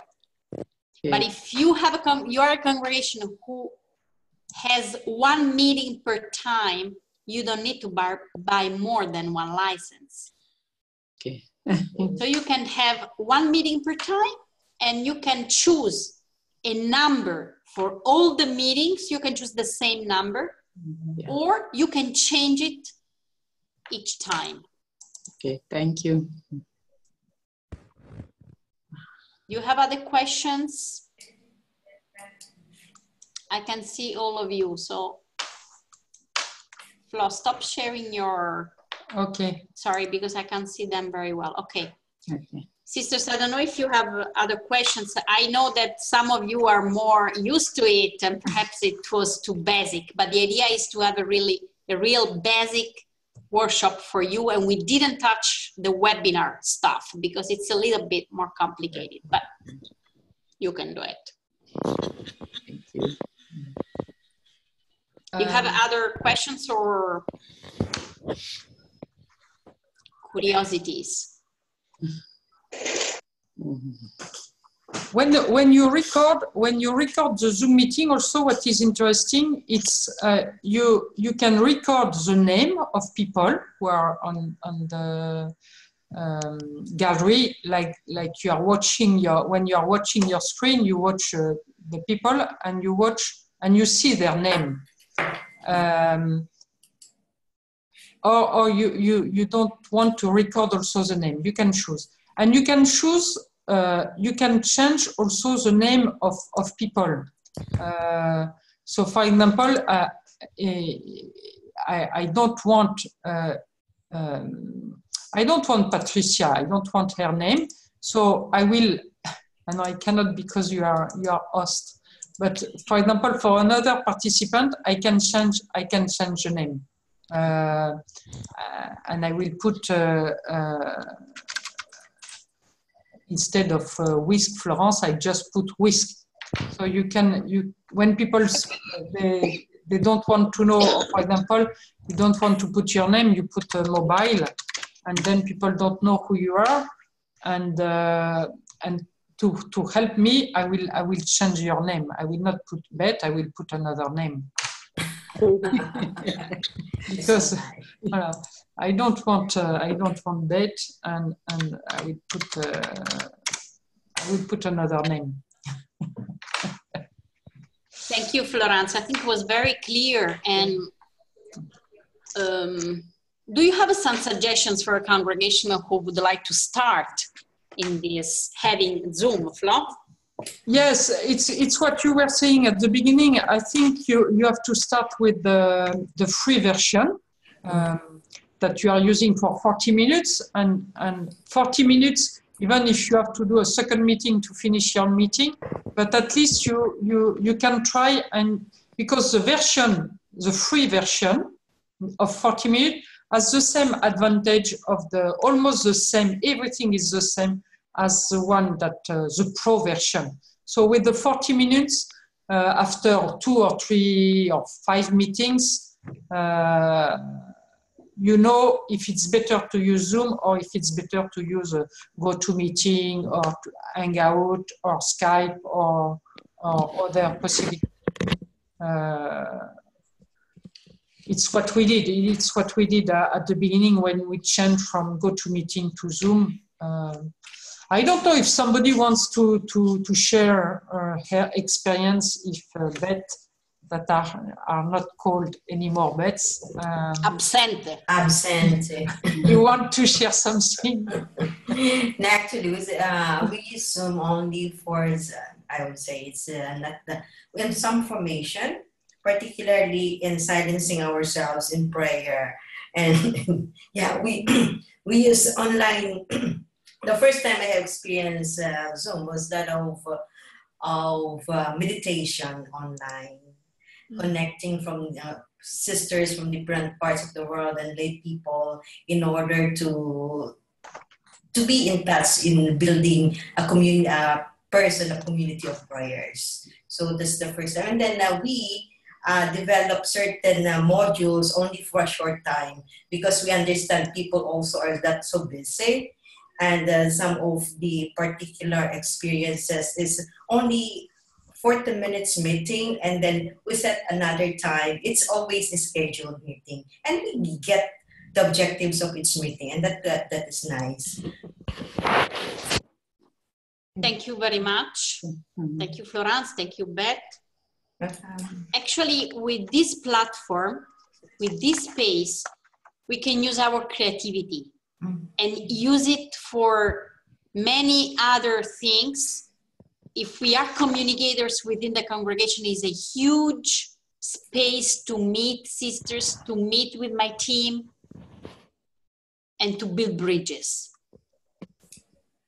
Speaker 1: But if you have a con- you are a congregation who has one meeting per time, you don't need to buy, buy more than one license.
Speaker 6: Okay.
Speaker 1: So you can have one meeting per time and you can choose a number for all the meetings. You can choose the same number,
Speaker 6: Yeah.
Speaker 1: or you can change it each time.
Speaker 6: Okay, thank you.
Speaker 1: You have other questions? I can see all of you, so Flo, stop sharing your,
Speaker 5: Okay.
Speaker 1: sorry, because I can't see them very well. Okay.
Speaker 6: Okay.
Speaker 1: Sisters, I don't know if you have other questions. I know that some of you are more used to it and perhaps it was too basic, but the idea is to have a really, a real basic workshop for you. And we didn't touch the webinar stuff because it's a little bit more complicated, but you can do it.
Speaker 6: Thank you.
Speaker 1: You have
Speaker 5: Um,
Speaker 1: other questions or curiosities?
Speaker 5: When when you record when you record the zoom meeting also what is interesting it's uh, you you can record the name of people who are on on the um, gallery like like you are watching your when you are watching your screen you watch uh, the people and you watch and you see their name um, or, or you, you you don't want to record also the name you can choose and you can choose uh, you can change also the name of, of people. Uh, so, for example, uh, I, I don't want uh, um, I don't want Patricia. I don't want her name. So I will. And I cannot because you are you are host. But for example, for another participant, I can change. I can change the name, and I will put. Uh, uh, instead of uh, UISG Florence, I just put UISG. So you can you when people they they don't want to know, for example, you don't want to put your name, you put a mobile, and then people don't know who you are, and uh, and to to help me, I will I will change your name. I will not put Bet, I will put another name (laughs) because voilà, I don't want uh, I don't want that, and and I will put uh, I will put another name.
Speaker 1: Thank you, Florence. I think it was very clear. And um, do you have some suggestions for a congregation who would like to start in this having Zoom, Flo?
Speaker 5: Yes, it's it's what you were saying at the beginning. I think you you have to start with the the free version um, that you are using for 40 minutes, and and 40 minutes. Even if you have to do a second meeting to finish your meeting, but at least you you you can try and because the version, the free version of 40 minutes has the same advantage of the almost the same. Everything is the same as the one that uh, the pro version. So with the 40 minutes, uh, after two or three or five meetings, uh, you know if it's better to use Zoom or if it's better to use a GoToMeeting or to Hangout or Skype or, or other possibilities. Uh, it's what we did. It's what we did uh, at the beginning when we changed from GoToMeeting to meeting to Zoom. Um, I don't know if somebody wants to to to share uh, her experience. If uh, bet that are are not called anymore bets. Um,
Speaker 1: Absente.
Speaker 3: Absent. (laughs)
Speaker 5: you want to share something?
Speaker 3: No, Actually, with, uh, we use Zoom only for, uh, I would say, it's uh, not the, in some formation, particularly in silencing ourselves in prayer. And (laughs) yeah, we (clears throat) we use online. (clears throat) the first time I experienced uh, Zoom was that of of uh, meditation online, connecting from uh, sisters from different parts of the world and lay people in order to to be in touch in building a community, a person, a community of prayers. So that's the first time. And then uh, we uh, develop certain uh, modules only for a short time because we understand people also are that so busy. And uh, some of the particular experiences is only 40 minutes meeting and then we set another time. It's always a scheduled meeting. And we get the objectives of each meeting and that, that, that is nice.
Speaker 1: Thank you very much. Thank you, Florence. Thank you, Beth. Actually, with this platform, with this space, we can use our creativity. And use it for many other things. If we are communicators within the congregation, is a huge space to meet sisters, to meet with my team, and to build bridges.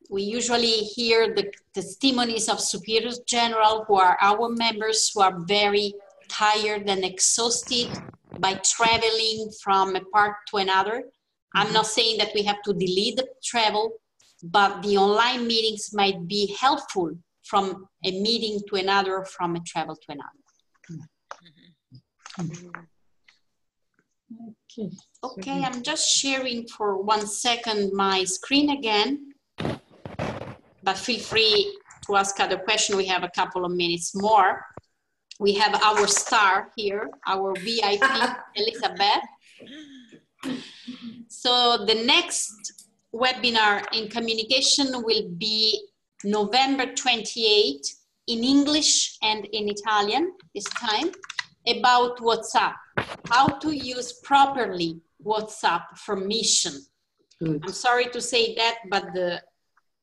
Speaker 1: We usually hear the testimonies of superiors general who are our members who are very tired and exhausted by traveling from a part to another. I'm mm-hmm. not saying that we have to delete the travel, but the online meetings might be helpful from a meeting to another, from a travel to another. Mm-hmm.
Speaker 5: Okay.
Speaker 1: Okay, I'm just sharing for one second my screen again. But feel free to ask other question. We have a couple of minutes more. We have our star here, our VIP, (laughs) Elizabeth. So the next webinar in communication will be November 28 in English and in Italian this time about WhatsApp, how to use properly WhatsApp for mission.
Speaker 6: Good.
Speaker 1: I'm sorry to say that, but the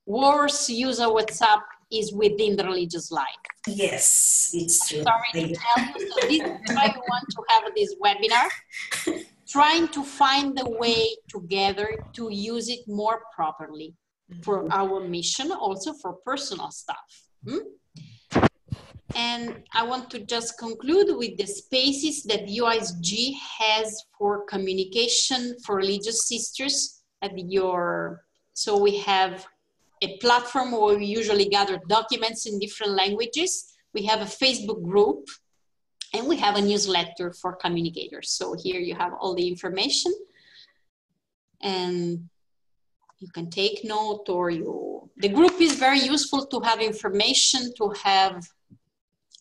Speaker 1: worst use of WhatsApp is within the religious life.
Speaker 3: yes, it's true.
Speaker 1: Sorry to tell you, so this is why we want to have this webinar, (laughs) trying to find the way together to use it more properly for our mission, also for personal stuff. hmm? And I want to just conclude with the spaces that UISG has for communication for religious sisters at your, so we have a platform where we usually gather documents in different languages. We have a Facebook group and we have a newsletter for communicators. So here you have all the information and you can take note or you, the group is very useful to have information, to have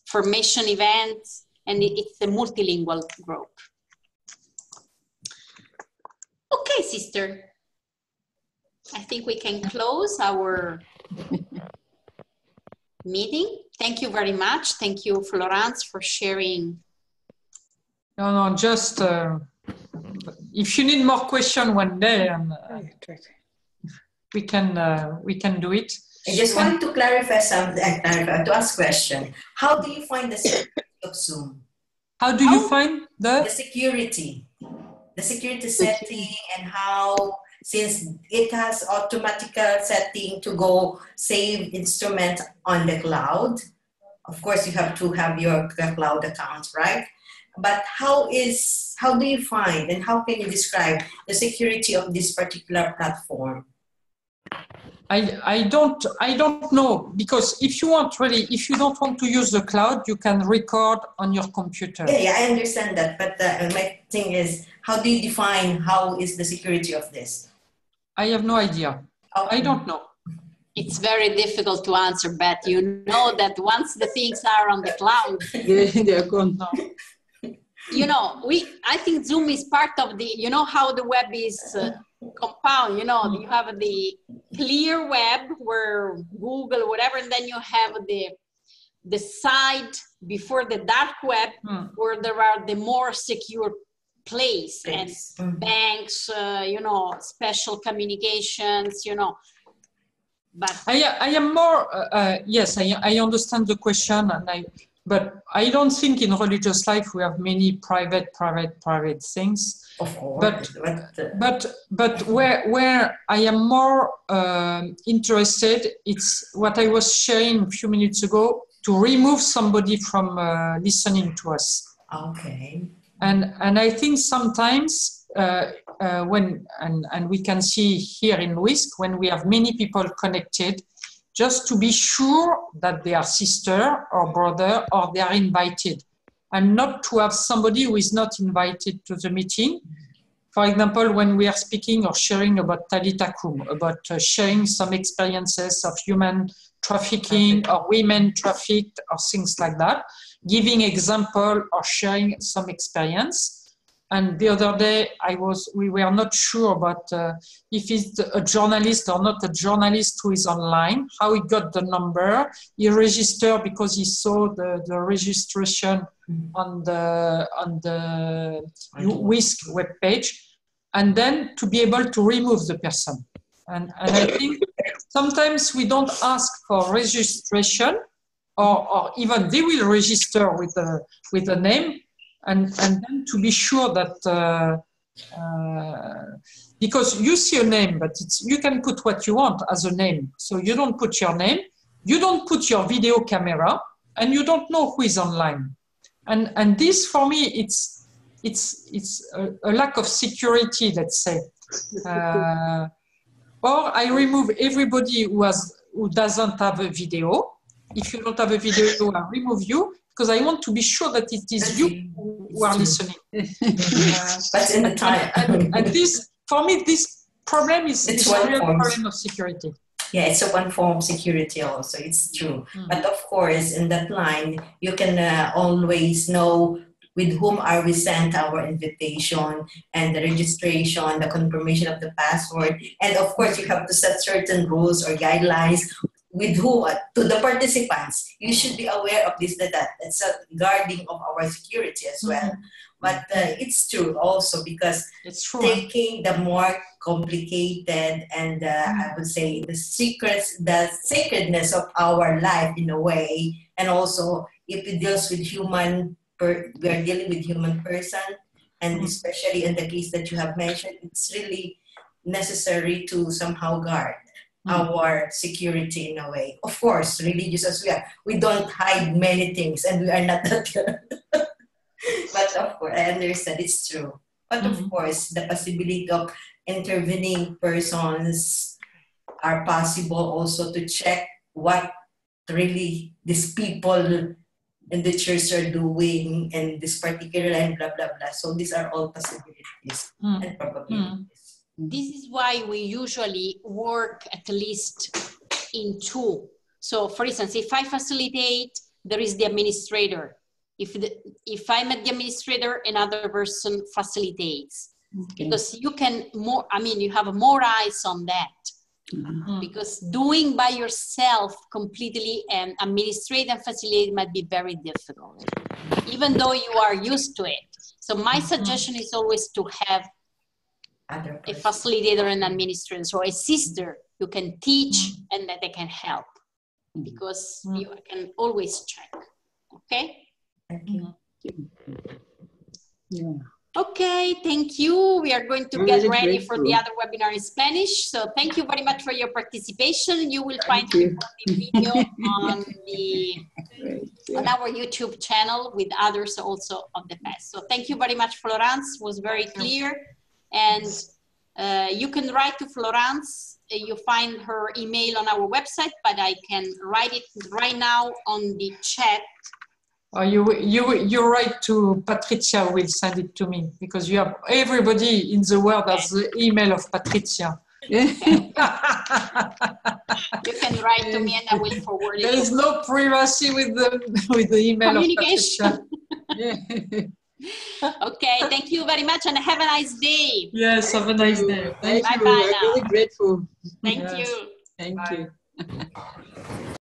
Speaker 1: formation events, and it's a multilingual group. Okay, sister. I think we can close our meeting. Thank you very much. Thank you, Florence, for sharing.
Speaker 5: No, no, just uh, if you need more question one day, and uh, we can uh, we can do it.
Speaker 3: I just wanted to clarify something, uh, to ask question. How do you find the security of Zoom?
Speaker 5: How do you find
Speaker 3: The
Speaker 5: the?
Speaker 3: security, the security setting and how, since it has automatical setting to go save instrument on the cloud. Of course, you have to have your cloud account, right? But how is, how do you find and how can you describe the security of this particular platform?
Speaker 5: I, I don't I don't know because if you want really if you don't want to use the cloud you can record on your computer.
Speaker 3: Yeah, yeah, I understand that. But uh, my thing is, how do you define how is the security of this?
Speaker 5: I have no idea. I don't know.
Speaker 1: It's very difficult to answer, but you know that once the things are on the cloud, (laughs)
Speaker 6: They, they are gone. (laughs)
Speaker 1: you know, we, I think Zoom is part of the, you know how the web is uh, compound, you know, you have the clear web where Google, whatever, and then you have the, the side before the dark web
Speaker 5: Hmm.
Speaker 1: where there are the more secure place and
Speaker 3: Thanks. Mhm.
Speaker 1: banks, uh, you know, special communications, you know. But
Speaker 5: I, I am more, uh, uh, yes, I, I understand the question, and I, but I don't think in religious life we have many private, private, private things.
Speaker 3: Of course.
Speaker 5: But-
Speaker 3: but, uh,
Speaker 5: But but where where I am more um, interested, it's what I was sharing a few minutes ago to remove somebody from uh, listening to us.
Speaker 3: okay.
Speaker 5: And and I think sometimes uh, uh, when and and we can see here in UISG when we have many people connected, just to be sure that they are sister or brother or they are invited, and not to have somebody who is not invited to the meeting. For example, when we are speaking or sharing about Talitha Kum, about uh, sharing some experiences of human trafficking or women trafficked or things like that, giving example or sharing some experience. And the other day, I was we were not sure about uh, if it's a journalist or not a journalist who is online. How he got the number? He registered because he saw the, the registration on the on the UISG webpage, and then to be able to remove the person. And, and I think sometimes we don't ask for registration, or, or even they will register with a with a name, and and then to be sure that. Uh, uh, because you see a name, but you can put what you want as a name. So you don't put your name, you don't put your video camera, and you don't know who is online. And and this for me, it's it's it's a, a lack of security, let's say. Uh, or I remove everybody who has who doesn't have a video. If you don't have a video, I remove you because I want to be sure that it is you who are listening. (laughs)
Speaker 3: But in the time.
Speaker 5: and, and this, for me, this problem is,
Speaker 3: It's
Speaker 5: is a real
Speaker 3: form.
Speaker 5: problem of security.
Speaker 3: Yeah, it's a one form security also. It's true.
Speaker 5: Mm.
Speaker 3: But of course, in that line, you can uh, always know with whom are we sent our invitation and the registration, the confirmation of the password. And of course, you have to set certain rules or guidelines with who to the participants. You should be aware of this that that it's a guarding of our security as well. But uh, it's true also because
Speaker 5: It's true.
Speaker 3: taking the more complicated and uh, I would say the secrets, the sacredness of our life in a way, and also if it deals with human, per, we are dealing with human person, and
Speaker 5: Mm.
Speaker 3: especially in the case that you have mentioned, it's really necessary to somehow guard
Speaker 5: Mm.
Speaker 3: our security in a way. Of course, religious as we are, we don't hide many things, and we are not that. (laughs) but of course, I understand it's true. But of
Speaker 5: Mhm.
Speaker 3: course, the possibility of intervening persons are possible also to check what really these people in the church are doing and this particular and blah blah blah. So these are all possibilities
Speaker 5: Mm.
Speaker 3: and probabilities.
Speaker 1: This is why we usually work at least in two. So for instance, if I facilitate, there is the administrator. If, the, if I'm at the administrator, another person facilitates. Because you can more, I mean, you have more eyes on that. Mm-hmm.
Speaker 5: Mm.
Speaker 1: Because doing by yourself completely and administrate and facilitate might be very difficult, even though you are used to it. So my mm-hmm. suggestion is always to have a facilitator and administrator, so a sister who can teach mm. and that they can help mm. because
Speaker 5: Mm.
Speaker 1: you can always check. Okay?
Speaker 3: Thank you. Mm.
Speaker 6: Yeah.
Speaker 1: Okay, thank you. We are going to
Speaker 6: I'm
Speaker 1: get
Speaker 6: really
Speaker 1: ready for the other webinar in Spanish. So thank you very much for your participation. You will find
Speaker 6: you.
Speaker 1: the video on the
Speaker 6: Great.
Speaker 1: on our YouTube channel with others also of the past. So thank you very much, Florence. Was very clear, and uh, you can write to Florence. Uh, You find her email on our website, but I can write it right now on the chat.
Speaker 5: Or you, you, you write to Patricia will send it to me because you have everybody in the world has the email of Patricia.
Speaker 1: You can write to me, and I will forward it.
Speaker 5: There is no privacy with the with the email of Patricia.
Speaker 1: Communication. (laughs) Okay, thank you very much, and have a nice day.
Speaker 5: Yes, have a nice day.
Speaker 6: Thank you.
Speaker 1: Bye-bye
Speaker 6: I'm
Speaker 1: now.
Speaker 6: really grateful.
Speaker 1: Thank
Speaker 5: Yes.
Speaker 1: you.
Speaker 6: Thank
Speaker 5: Bye.
Speaker 6: you. (laughs)